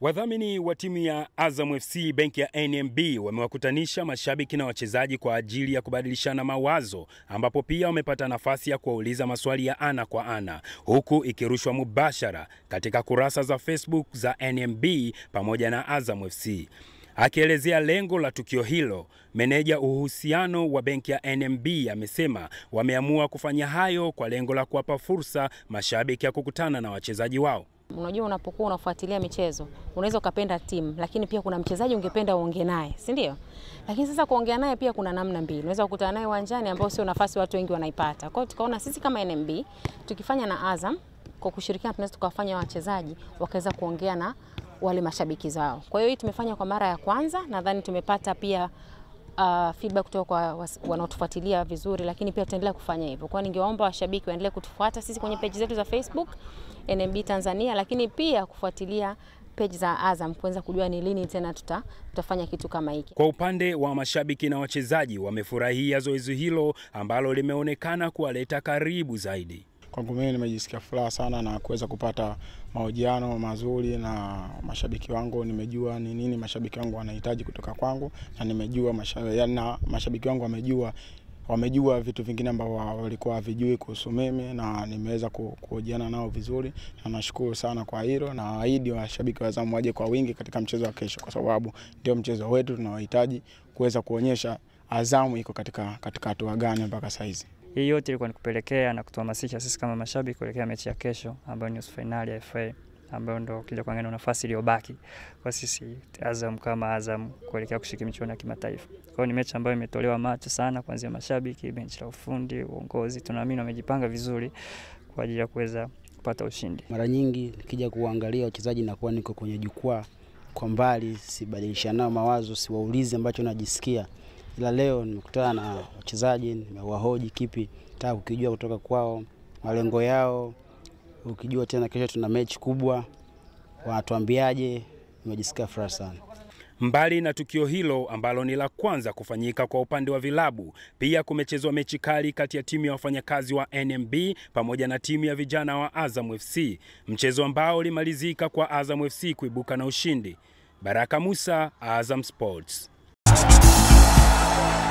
Wadhamini wa timu ya Azam FC benki ya NMB wamewakutanisha mashabiki na wachezaji kwa ajili ya kubadilishana mawazo, ambapo pia wamepata nafasi ya kuwauliza maswali ya ana kwa ana, huku ikirushwa mubashara katika kurasa za Facebook za NMB pamoja na Azam FC. Akielezea lengo la tukio hilo, meneja uhusiano wa benki ya NMB amesema wameamua kufanya hayo kwa lengo la kuwapa fursa mashabiki ya kukutana na wachezaji wao. Unajua, unapokuwa unafuatilia michezo unaweza ukapenda timu, lakini pia kuna mchezaji ungependa uongee naye, si ndio? Lakini sasa kuongea naye pia kuna namna mbili, unaweza kukutana naye uwanjani, ambao sio nafasi watu wengi wanaipata. Kwa hiyo tukaona sisi kama NMB tukifanya na Azam kwa kushirikiana, tunaweza tukawafanya wachezaji wakaweza kuongea na wale mashabiki zao. Kwa hiyo hii tumefanya kwa mara ya kwanza, nadhani tumepata pia uh, feedback kutoka kwa wanaotufuatilia vizuri, lakini pia tutaendelea kufanya hivyo. Kwa ningewaomba washabiki waendelee kutufuata sisi kwenye page zetu za Facebook NMB Tanzania, lakini pia kufuatilia page za Azam kuweza kujua ni lini tena tuta, tutafanya kitu kama hiki. Kwa upande wa mashabiki na wachezaji, wamefurahia zoezi hilo ambalo limeonekana kuwaleta karibu zaidi. Kwangu mimi nimejisikia furaha sana na kuweza kupata mahojiano mazuri na mashabiki wangu. Nimejua ni nini mashabiki wangu wanahitaji kutoka kwangu, na nimejua mashabiki, na mashabiki wangu wamejua wamejua vitu vingine ambavyo walikuwa havijui kuhusu mimi, na nimeweza kuhojiana nao vizuri, na nashukuru sana kwa hilo, na waahidi washabiki wa Azam waje kwa wingi katika mchezo wa kesho, kwa sababu ndio mchezo wetu tunaohitaji kuweza kuonyesha Azamu iko katika katika hatua gani mpaka saizi. Hii yote ilikuwa ni kupelekea na kutuhamasisha sisi kama mashabiki kuelekea mechi ya kesho ambayo ni nusu fainali ya FA ambayo ndo kija kuangalia nafasi iliyobaki kwa sisi Azam kama Azam kuelekea kushiriki michuano ya kimataifa. Kwa hiyo ni mechi ambayo imetolewa macho sana kuanzia mashabiki, benchi la ufundi, uongozi. Tunaamini wamejipanga vizuri kwa ajili ya kuweza kupata ushindi. Mara nyingi nikija kuangalia wachezaji nakuwa niko kwenye jukwaa kwa mbali, sibadilishana nao mawazo, siwaulize ambacho najisikia ila leo nimekutana na wachezaji, nimewahoji kipi nataka kukijua kutoka kwao, malengo yao, ukijua tena kesho tuna mechi kubwa, wanatuambiaje. Nimejisikia furaha sana. Mbali na tukio hilo ambalo ni la kwanza kufanyika kwa upande wa vilabu, pia kumechezwa mechi kali kati ya timu ya wafanyakazi wa NMB pamoja na timu ya vijana wa Azam FC, mchezo ambao ulimalizika kwa Azam FC kuibuka na ushindi. Baraka Musa, Azam Sports. Thank you.